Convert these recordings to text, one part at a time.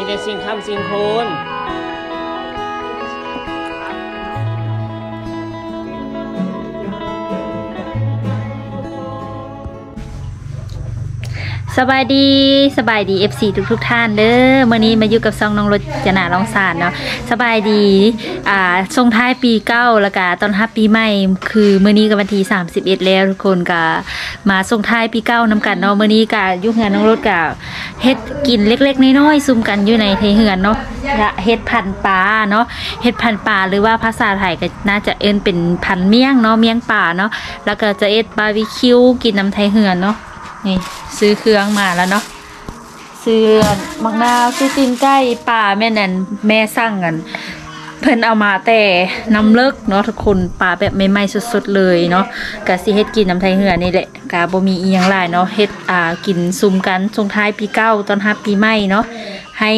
มีแต่สิ่งคำสิ่งคูณ สบายดีสบายดี FC ทุกทุกท่านเด้อมื่อนี้มาอยู่กับซองน้องรถจนาลองสารเนาะสบายดีอ่าส่งท้ายปีเก้าแล้วก็ตอนรับปีใหม่คือมื่อนี้ก็วันที่31 แล้วทุกคนก็มาส่งท้ายปีเก้านํกันเนาะมื่อนี้ก็อยุ่งงานน้องรถก็เฮ็ดกินเล็ก ๆน้อยๆซุ่มกันอยู่ในไทเฮือนเนาะเฮ็ดพันปลาเนาะเฮ็ดพันปลาหรือว่าภาษาไทยก็น่าจะเอิ้นเป็นพันเมี่ยงเนาะเมี่ยงป่าเนาะแล้วก็จะเอ็ดบาร์บีคิวกินน้ำไทยเฮือนเนาะ นี่ซื้อเครื่องมาแล้วเนาะซื้อมักนาวซื้อตีนไก่ป่าแม่นันแม่สั่งกัน เพิ่นเอามาแต่น้ำเลิกเนาะทุกคนปลาแบบใหม่ๆสดๆเลยเนาะกะสิเฮ็ดกินน้ำไทยเหือนี่แหละกะบ่มีอีหยังหลายเนาะเฮ็ดอ่ากินซุมกันส่งท้ายปีเก้าตอนรับปีใหม่เนาะให้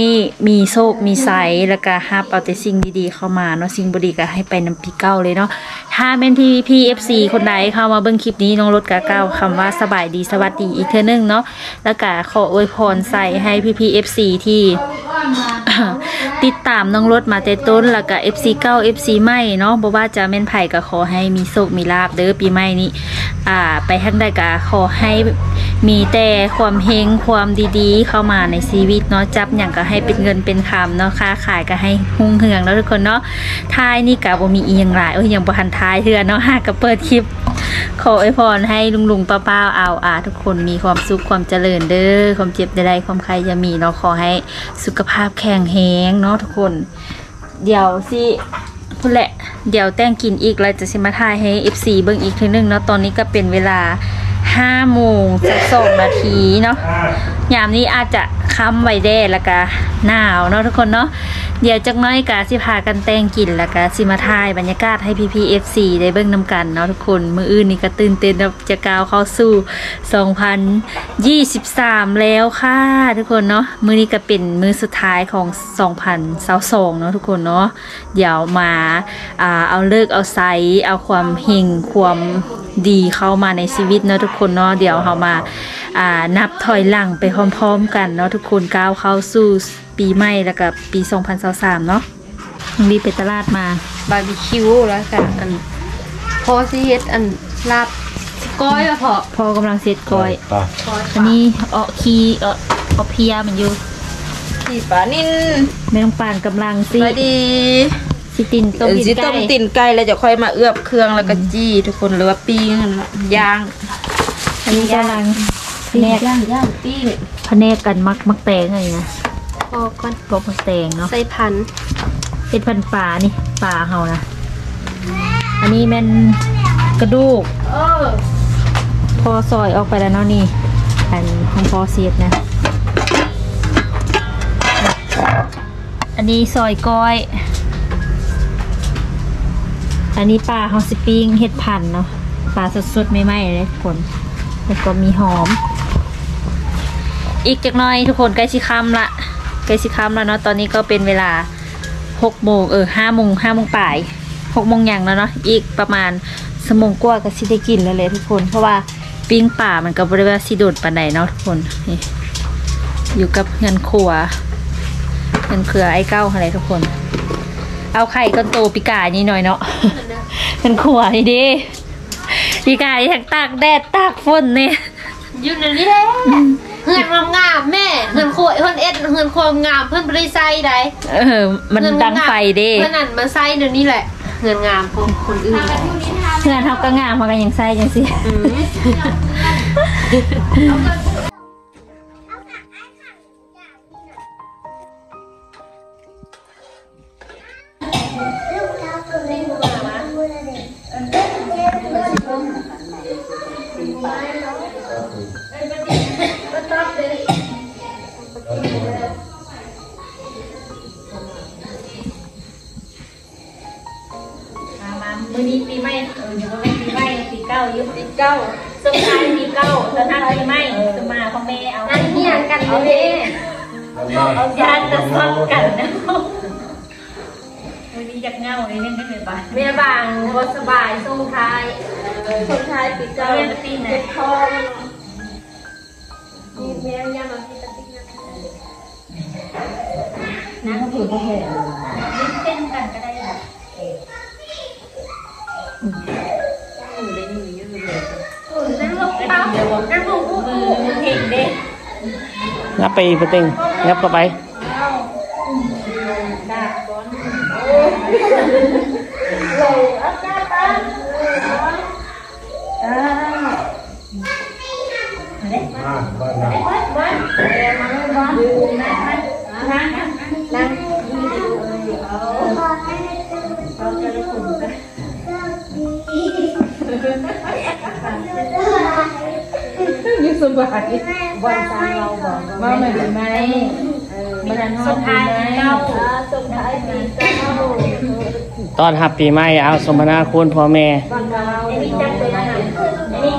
มีโชคมีใสแล้วก็ฮับเอาแต่สิ่งดีๆเข้ามาเนาะสิ่งบ่ดีก็ให้ไปนำปีเก้าเลยเนาะถ้าแม่นพี่พี่ FC คนใดเข้ามาเบิ่งคลิปนี้น้องรถกะเก้าคำว่าสบายดีสวัสดีอีกเทื่อนึงเนาะแล้วก็ขออวยพรใส่ให้พี่พี่ FC ที่ ติดตามน้องรถมาแต่ต้นแล้วก็ FC เก้า FC ใหม่เนาะบ่ว่าจะแม่นไผ่ก็ขอให้มีโชคมีลาบเด้อปีใหม่นี้อ่า ไปทางใดก็ขอให้มีแต่ความเฮงความดีๆ เข้ามาในชีวิตเนาะจับหยังก็ให้เป็นเงินเป็นคำเนาะค้าขายก็ให้หุ่งเฮืองแล้วทุกคนเนาะท้ายนี่ก็บ่มีอีหยังหลายโอ้ยยังบ่ทันท้ายเทื่อเนาะหากก็เปิดคลิป ขออวยพรให้ลุงลุงป้าป้าๆเอาอาทุกคนมีความสุขความเจริญเด้อความเจ็บใดๆความใครจะมีเนาะขอให้สุขภาพแข็งแรงเนาะทุกคน เดี๋ยวสิพูดแหละ เดี๋ยวแต่งกินอีกแล้วจะสิมาถ่ายให้ FC เบิ่งอีกทีนึงเนาะตอนนี้ก็เป็นเวลา5โมงจะสองนาทีเนาะยามนี้อาจจะค้ำไว้แด้แล้วก็หนาวเนาะทุกคนเนาะ เดี๋ยวจักน้อยกาสิพากันแต่งกินแล้วก็สิมาถ่ายบรรยากาศให้พี่พี FC ได้เบิ่งนำกันเนาะทุกคนมืออื่นนี่ก็ตื่นเต้นแบบจะก้าวเข้าสู่ 2023 แล้วค่ะ ทุกคนเนาะมือนี้ก็เป็นมือสุดท้ายของ 2022เนาะทุกคนเนาะเดี๋ยวมาอ่าเอาเลิกเอาไซเอาความเฮงความดีเข้ามาในชีวิตเนาะทุกคนเนาะเดี๋ยวเรามาอ่านับถอยหลังไปพร้อม ๆ กันเนาะทุกคนก้าวเข้าสู่ ปีใหม่แล้วก็ปี 2023เนาะรีบไปตลาดมาบาร์บีคิวแล้วกันอันพอสิเฮ็ดอันลาบก้อยอะพอพอกำลังเสร็จก้อยป่ะอันนี้เออคีเออเอาเพียมันอยู่สีปลานิ่นแม่ต้องปานกำลังสิสวัสดีสิตินต้มเออกินสิไก่ต้มติ่นไก่แล้วจะค่อยมาเอือบเครื่องแล้วก็จี้ทุกคนหรือว่าปิ้งย่างอันนี้กำลังแผนกย่างย่างปิ้งแผนกกันมักมักแตงอะไรนะ พอก่อนพวกมักแตงเนาะใส่พันเป็นพันปลานี่ปลาเฮานะอันนี้แม่นกระดูกเออพอซอยออกไปแล้วเนาะนี่อันของพอเสียดนะ อันนี้ซอยก้อย อันนี้ปลาเฮาสิปิ้งเห็ดพันธุ์เนาะปลาสดๆไม่ไหม้เลยทุกคนแล้วก็มีหอม อีกจักหน่อยทุกคนใกล้สิค่ำละใกล้สิค่ำแล้วเนาะตอนนี้ก็เป็นเวลาหกโมงเออห้าโมงห้าโมงป่ายหกโมงอย่างแล้วเนาะอีกประมาณสมงกว่าก็สิได้กินแล้วเลยทุกคน เพราะว่าปิ้งป่ามันก็บริเวณสิโดดปานใดเนาะทุกคนนี่อยู่กับเงินครัวเงินเครือไอ้เก้าอะไรทุกคน เอาไข่ก้อนโตปีกานี่หน่อยเนาะเงินครัวนี่ดิปีกาที่ทั้งตากแดดตากฝนเนี่ยอยู่ในนี้แหละ เฮือนงามๆแม่เฮือนโคยเฮือนเอ็ดเฮือนโคยงามเพิ่นบ่ได้ใส่ได้เออ มันดังไฟเด้เพิ่นนั่นมาใส่เดี๋ยวนี้แหละเฮือนงามของคนอื่นเพื่อนเขาก็งามเขากันยังใส่จังสิ มือนี้ปีใหม่เออยังไม่ปีใหม่ปีเก้ายุปีเก้าสงท้ายปีเก้าตอนนั้นปีใหม่สมาพ่อแม่เอาอันเนี้ยกันเอาเด้เอายานจะซ้อนกันนะมื้อนี้อยากเงาเลยเนึงได้ไหมบ้านแม่บางบสบายส่งท้ายส่งท้ายปีเก่าเรียนปีไหนเจ็บท้องมีแมวยามาพิตาติกนะนะถือบ่แห่เนั่งลงเป้านั่งลงมือเห็นเด้งับไป อีกเต็งงับเข้าไปยิ่งสบายวันตาเราบอกว่าไม่ได้ไหมมันนันฮอดไหมสมท้ายปีเก้าตอนหับปีใหม่เอาสมนาคุณพ่อแม่วันเรานี่จับเลยนะนี่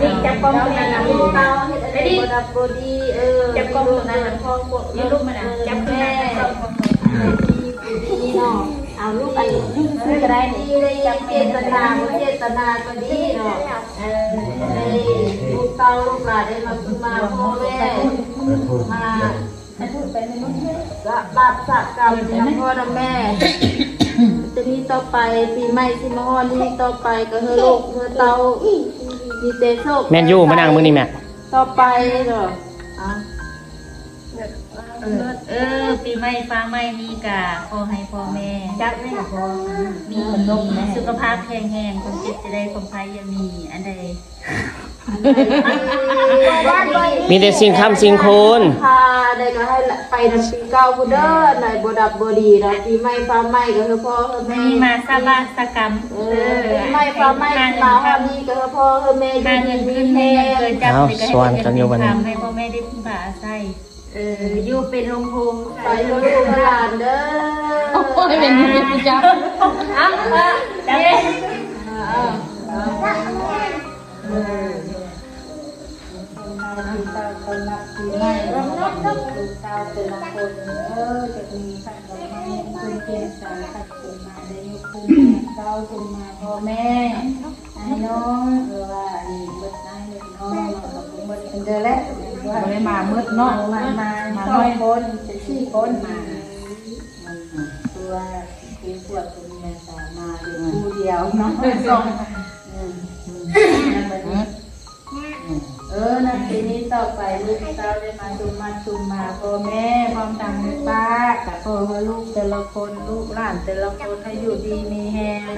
นี่จับกล้องนั่นนะลูกเราไอ้นี่จับโบดีเออจับกล้องนั่นนะพ่อปวดลูกมันนะจับแม่นี่เนาะ เอาลูกอันนี้ซื้อก็ได้นี่จับเจตนาบ่เจตนาก็ดีเนาะเออได้ลูกเต้าลูกหลานได้มาพึ่งมาพ่อแม่มาละบาปสักกรรมนะพ่อนะแม่จะมีต่อไปปีใหม่สิมาฮอดนี้ต่อไปก็เฮอลูกเฮอเตามีเตโซกแม่นยู่มานั่งมื้อนี้แม่ต่อไปเนาะ เออปีใหม่ฟ้าใหม่มีกะขอให้พ่อแม่ จักแม่พอมีสุขภาพแข็งแรงคนเจ็บจะได้คนไข้อยังมีอันใดมีแต่สิ่งคำสิ่งโคนพาได้ก็ให้ไปนำปีเก่าพุเด้อหน่อยบ่ดับบ่ดีนะปีใหม่ฟ้าใหม่ก็คือพ่อคือแม่มีมาสาบาสกรรมเออปีใหม่ฟ้าใหม่มาฮอดนี้ก็คือพ่อคือแม่ค่าดีเงินมีขึ้นแฮให้งเกิดจับเอาไปก็สวนกันอยู่วันนี้ทำให้พ่อแม่ได้พึ่งพาอาศัย เอออยู่เป็นโรงโพงไปลูกหลานเด้อโอ้ยเป็นเป็นจับอ้าวจับเลยแม่ไอ้น้องเออว่าดีเบิดนายเบิดน้องเราก็เบิดเป็นเดือนแล้ว ว่าไม่มามืดเนาะมามามาน้อยคนจะสี่คนมาตัวคือปวดตัวเมียสามาเดียวคู่เดียวเนาะสองเออนาทีนี้ต่อไปลูกเต้าได้มาชุมมาชุมมาพ่อแม่พร้อมตังแม่ป้ากับพ่อลูกแต่ละคนลูกหลานแต่ละคนให้อยู่ดีมีแฮง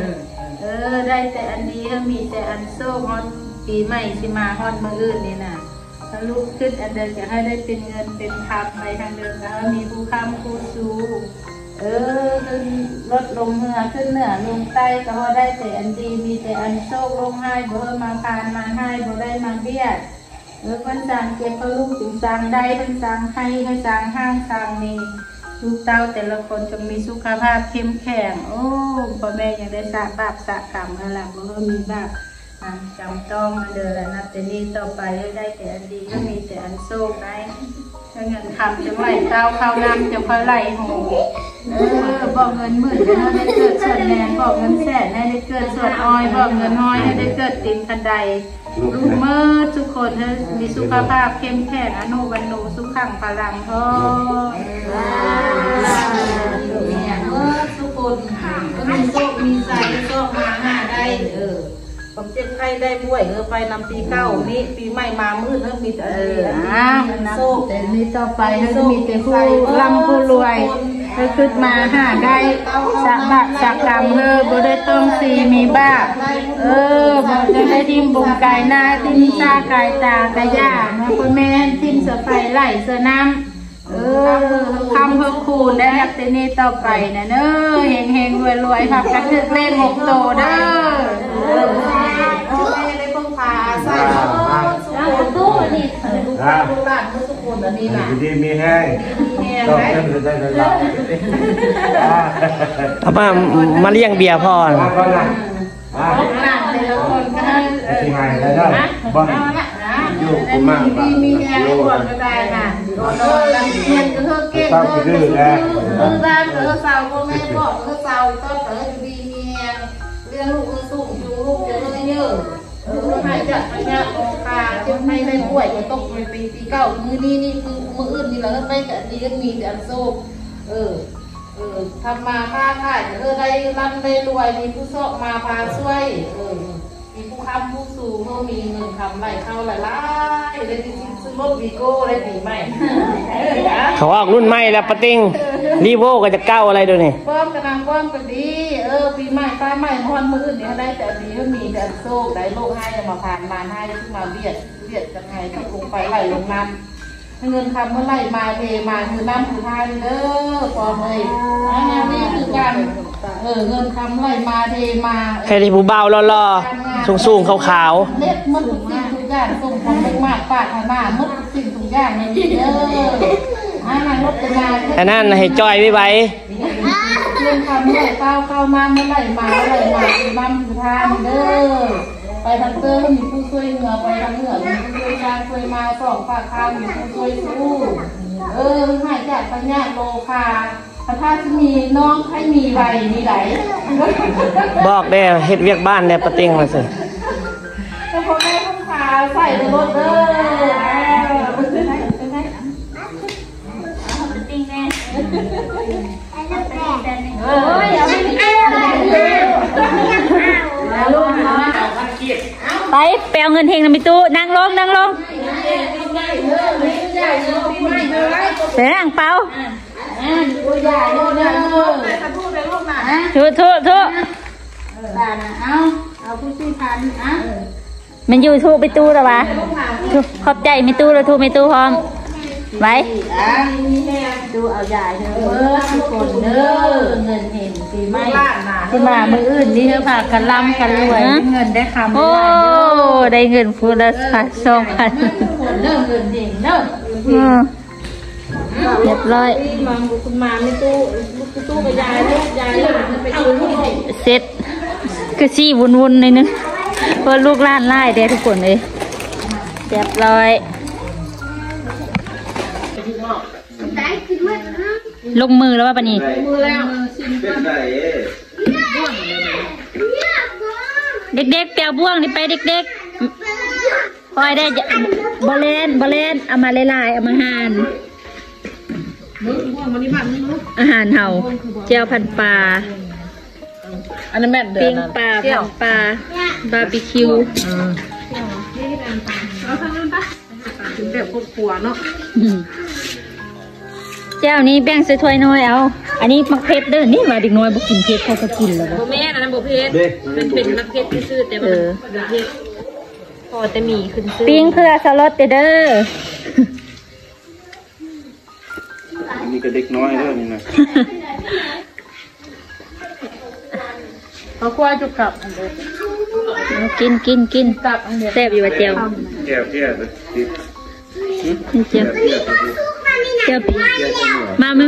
เออ ได้แต่อันนี้แล้วมีแต่อันโซ่ฮอนปีใหม่สิมาฮอนมืออื่นนี่น่ะ ถ้าลูกขึ้นอันเดินจะให้ได้เป็นเงินเป็นคำไปทางเดินแล้วมีผู้ค้ำผู้ซูเออขึ้นลดลงเหนือขึ้นเหนือลงใต้ก็ว่าได้แต่อันดีมีแต่อันโชคลงให้บ่เฮอมาพานมาให้บ่ได้มาเบียดเออเพิ่นสั่งเก็บเขาลูกจึงสั่งได้เพิ่นสั่งให้ให้สั่งห้างสั่งนี่ลูกเต้าแต่ละคนจะมีสุขภาพเข้มแข็งโอ้พ่อแม่ยังได้สระบาปสระกรรมให้หลังบ่มีบาป จำต้องมาเดินแล้วนับแต่นี้ต่อไปได้แต่อันดีก็มีแต่อันโชคได้ถ้าเงินคำจะไหลเต้าเข้าน้ำจะพอไหลหงเออบอกเงินหมื่นให้ได้เกิดส่วนแมนบอกเงินแสนให้ได้เกิดส่วนอ้อยบอกเงินห้อยให้ได้เกิดติมทันใดลูกเมื่อทุกคนให้มีสุขภาพเข้มแข็งอนุบันโนสุขังพลังท้อเนี่ยเมื่อทุกคนก็มีโชคมีใจโชคมาหาได้เออ ผมเจ็บไข้ได้ป่วยเออไปนำปีเก้านี่ปีใหม่มามืดเริ่มมีแต่เออันอนี้อ้าวอันนี้โชคแต่นี้ต่อไปให้มีแต่ผู้ร่ำผู้รวยให้ขึ้นมาหาได้สักบักสักกรรมเฮอบ่ได้ต้องสีมีบ้าเออบ่จะได้ทิมบุงกายหน้าทิมตากายตากายย่าแม่คนแม่ทิมเสือไฟไหลเสือน้ำ เออคำเพิ่มคูณได้รับแต่นี้ต่อไปนะเน้อเฮงเฮงรวยรวยครับกระทึกเล่นหกโตเด้อเออไม่ได้พงพาใส่ตู้นี่ลูกลูกหลานทุกคนอันนี้นะดีมีแห้งต้องไหมเต้นได้เลยครับเอามามาเลี้ยงเบียร์พ่อมาน่ะก่อนนะอ่าหลานแต่ละคนก็ที่ไงได้ได้บ้านอาละนะอยู่กูมากมีมีแรงปวดก็ได้นะโดนโดนแล้วเรียนก็เฮอเก่งเฮอดื้อเออบ้านเออสาวพ่อแม่บอกเออสาวต้นเออดีมีแรงเลี้ยงลูกเออสูงจูงลูกเยอะ เยอะเออให้จัดให้ยาออกคาจะให้ให้ป่วยก็ตกไปปีปีเก้ามือนี้นี่มือมืออื่นนี่แหละไปแต่ดีก็มีแต่อันโซ่เออเออทำมาค้าขายเออได้ร่ำได้รวยมีผู้ชอบมาพาช่วยเออมีผู้ค้ำผู้สูงเมื่อมีเงินทำไรเข้าหลายๆได้ที่ซื้อ รถวีโก้ได้ปีใหม่เออนะเขาออกรุ่นใหม่แล้วปะติงรีโวก็จะเก้าอะไรดูนี่เพิ่มกำลังเพิ่มก็ดี เออปีใหม่ป้าใหม่ฮอนมืออื่นเนี่ยได้แต่ดีก็มีแต่โชคได้โลกให้มาผ่านมาให้ขึ้นมาเบียดเบียดกันไงที่ลงไปไหลลงน้ำให้เงินคำเมื่อไหร่มาเทมาคือน้ำคือทานเด้อพอเลยอันนี้นี่คือการเออเงินคำไหลมาเทมาให้ที่ผู้เบาล่อๆสูงๆขาวเล็ดมันทุกสิ่งทุก อย่างส่งความเป็นมากปาดหน้ามัดทุกสิ่งทุกอย่างในนี้เด้ออันนั้นรถจะมาๆอันนั้นให้จอยไว้ไว้เรื่องคำเมื่อไหร่ก้าวเข้ามาเมื่อไหร่มาเมื่อไหร่มาคือบ้านคือทางเด้อไปทางเตอร์มีผู้ช่วยเหนือไปทางเหนือมีผู้ช่วยกลางช่วยมาสองฝากข้างมีผู้ช่วยสู้เออหายจากปัญญาโลคาพระธาตุมีน้องให้มีใบมีไหลบอกได้เฮ็ดเวียกบ้านเนี่ยปะติงมาสิ ใส่ในรถเด้อเอ้ยเอาไปกินแล้วลูกเนาะไปไปเอาเงินเฮงนะมิตู้นั่งลงนั่งลงไปนั่งเปาอ่าตัวใหญ่ลูกเด้อทุทุทุตาน่ะเอาเอาผู้ช่วยพันอะ มันอยู่ทุไปตู้แล้ววะทุขอบใจมิตู้แล้วทุมิตู้พร้อมไว้อะดูเอาใหญ่เด้อเมื่อทุกคนเด้อเงินเห็นปีใหม่ที่มามืออื่นนี่เธอพากันล่ำกันรวยเงินได้คำโอ้ได้เงินพูดละสองพันเด้อเงินเห็นเด้ออืมเรียบร้อยมาคุณมาไม่ตู้ตู้กับยายลูกยายลูกไปดูลูกเสร็จก็ซี่วุ่นๆในอยนึง เพราะลูกล้านไล่เด้ทุกคนเลยเรียบร้อยลงมือแล้วว่าปะนี่เป็นไรเด็กๆเปียวบ่วงนี่ไปเด็กๆคอยได้บอเลนบอเลนเอามาลายๆเอามาหานอาหารเห่าเจียวพันปลา อันนั้นแม่เดือปิ้นงปลาพันปลาบาร์บีคิวถึงแบบครอบครัวเนาะอืมเจ้านี้แบ่งใส่ถ้วยน้อยเอา อันนี้มักเพชรเด้อนี่มาเด็กน้อยบ่กินเพชรเขาก็กินแล้วบ่แม่นะนะบุเพชรเด็กมันเป็นนักเพชรที่ซื่อแต่เอมันอเพชรพอแต่มีขึ้นซื่อปิ้งเพื่อสลดเด้อมีก็เด็กน้อยด้วยนี่นะ เขาควายจุกกลับเอากินกินกินกลับอันเดียวแซ่บอยู่ว่าเจียวแก้วเพี้ยเลยติดนี่เจียวเพี้ยติดเจียวเพี้ยที่เหนือมาไม่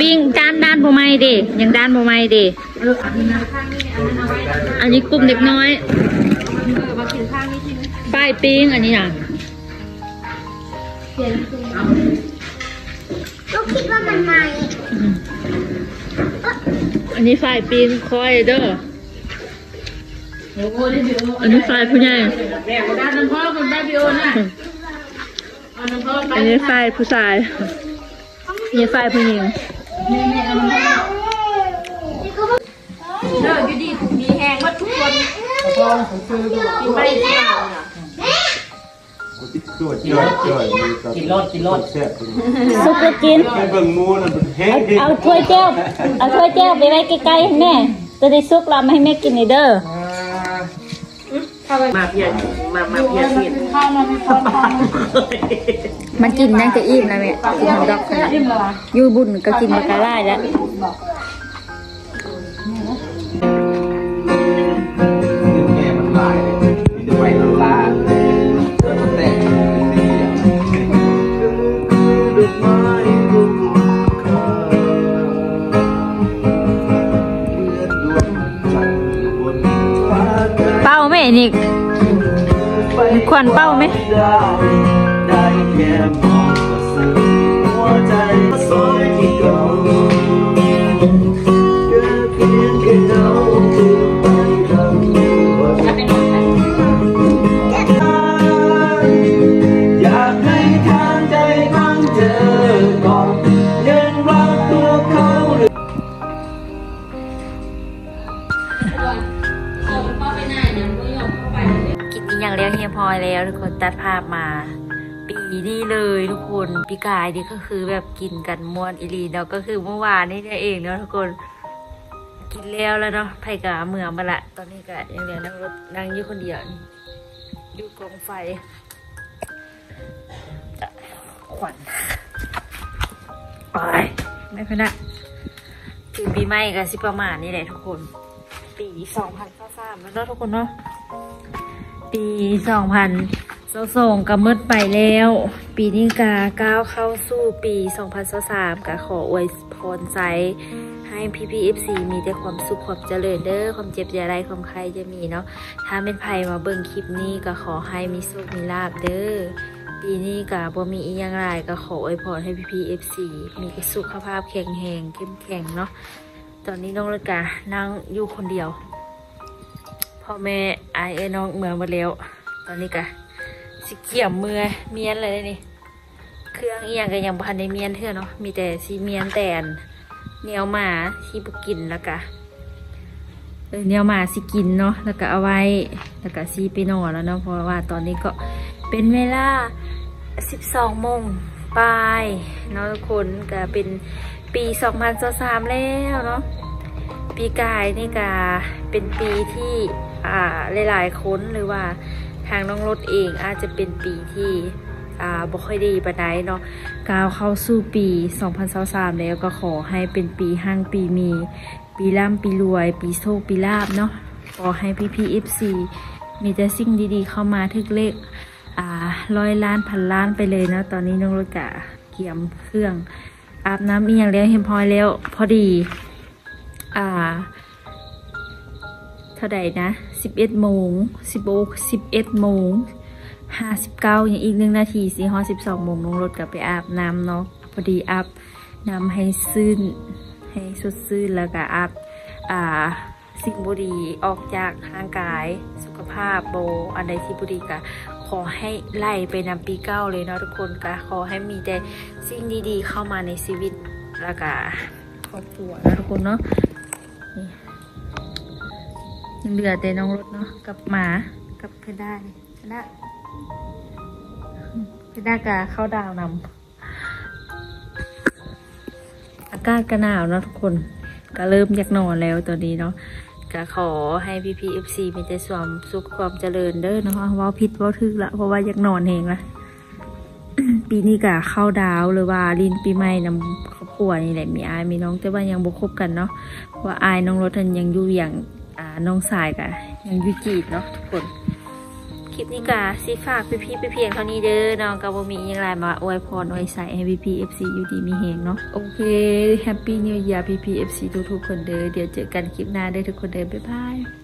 ปิ้งจานด้านบ่ไหม่เด้ยังด้านบ่ไหม่เด้อันนี้กลุ่มเด็กน้อยป้ายปิ้งอันนี้น่ะลูกคิดว่ามันใหม่อันนี้ฝ่ายปิ้งคอยเด้อ อันนี้ฝ่ายผู้ใหญ่อันนี้ฝ่ายผู้ชายอันนี้ฝ่ายผู้หญิงนี่นี่เอาน้ำพ่อเด้ออยู่ดีมีแหงว่าทุกคนกินไปเที่ยวตัวจ่อยจ่อยกินรถกินรถแซ่บสุกกินเป็นเบิ่งมูนเป็นแห้งดิเอาถ้วยแก้วเอาถ้วยแก้วไปไว้ใกล้ๆให้แม่จะได้ซุกเราไม่ให้แม่กินเลยเด้อ มาเพียรมามาเพียรเพียรข้าวมาไม่พอพอมันกินนั่งจะอิ่มนะแม่กินดอกขนาดอิ่มแล้วอยู่บุญก็กินมากระไล่แล้ว วันเป้าไหม ตัดภาพมา ปีนี้เลยทุกคนปีกายนี่ก็คือแบบกินกันมวนอีหลีเนาะก็คือเมื่อวานนี่เองเนาะทุกคนกินแล้วแล้วเนาะไผ่กาเมืองมาละตอนนี้ก็ยังเหลือนั่งรถนั่งอยู่คนเดียวอยู่กองไฟขวัญไปไม่พนักถึงปีใหม่ก็สิประมาณนี้แหละทุกคน ปีสองพันสามแล้วเนาะทุกคนเนาะปีสองพัน เส่งกำมืดไปแล้ว ปีนี้กาก้าวเข้าสู่ปีสองพันสามกาขออวยพรใจให้พี่พีเอฟซีมีแต่ความสุขความเจริญเด้อความเจ็บอย่าไรความใครจะมีเนาะถ้าเป็นไผมาเบิ่งคลิปนี้ก็ขอให้มีสุขมีลาบเด้อปีนี้ก็บ่มีอีหยังไรก็ขออวยพรให้พี่พีเอฟซีมีสุขภาพแข็งแรงเข้มแข็งเนาะตอนนี้น้องเลยกานั่งอยู่คนเดียวพ่อแม่อเอ้น้องเมืองมาแล้ว ตอนนี้กะ สิเกี่ยมมือเมียนเลยนี่ เครื่องเอียงก็ยังพันได้เมียนเท่าเนาะ มีแต่สิเมียนแตนเนียวหมาที่บุกินแล้วก็เออเนียวหมาสิกินเนาะ แล้วก็เอาไว้ แล้วก็ซีไปนอนแล้วเนาะ เพราะว่าตอนนี้ก็เป็นเวลา12โมงปลายเนาะทุกคนก็เป็นปี2023แล้วเนาะ ปีกายนี่ก็เป็นปีที่อ่าหลายๆคนหรือว่า ทางน้องรถเองอาจจะเป็นปีที่อ่าบ่ค่อยดีปานใดเนาะก้าวเข้าสู่ปี 2023 แล้วก็ขอให้เป็นปีห้างปีมี ปีร่ำปีรวย ปีโชคปีลาบเนาะขอให้พี่ๆ FC มีแต่สิ่งดีๆ เข้ามาทึกเลขอ่าร้อยล้านพันล้านไปเลยเนาะตอนนี้น้องรถกะเกี่ยมเครื่อง อาบน้ำอีอย่างแล้วเห็นพอยแล้ว พอดี อ่า เท่าใดนะ11โมง10โมง11โมงห้าสิบเก้าอย่างอีกหนึ่งนาทีสี่ห้อสิบสองโมงลงรถกลับไปอาบน้ำเนาะพอดีอาบน้ำให้ซื่นให้สดซื่นแล้วก็อาบอ่าสิ่งบุดีออกจากร่างกายสุขภาพโบอันใดที่บุดีก็ขอให้ไล่ไปนำปีเก้าเลยเนาะทุกคนก็ขอให้มีแต่สิ่งดีๆ เข้ามาในชีวิตแล้วก็ครอบครัวนะทุกคนเนาะ ยังเหลือแต่น้องรถเนาะกับหมากับเพดานชนะพี่ดากาเข้าดาวนำอากาศก็หนาวเนาะทุกคน ก็เริ่มอยากนอนแล้วตอนนี้เนาะก็ขอให้พี่พีเอฟซีมีแต่ความสุขความเจริญเด้อเนาะเว่าผิดเว่าทึกละเพราะว่าอยากนอนเองละปีนี้ก็เข้าดาวหรือว่าลินปีใหม่นำครอบครัวนี่แหละมีอายมีน้องแต่ว่ายังบ่คบกันเนาะเพราะว่าอายน้องรถทันยังอยู่อย่างอ่า น้องสายกะยังยุ่จีดเนาะทุกคน คลิปนี้ก็สิฝากพี่ๆไปเพียงเท่านี้เด้อน้องกับบ่มียังไงมาอวยพรอวยใส่ให้พี่ๆ FC อยู่ดีมีเฮงเนาะโอเคHappy New Year พี่ๆ FC ทุกๆคนเด้อเดี๋ยวเจอกันคลิปหน้าเด้อทุกคนเด้อบ๊ายบาย